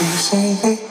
You say that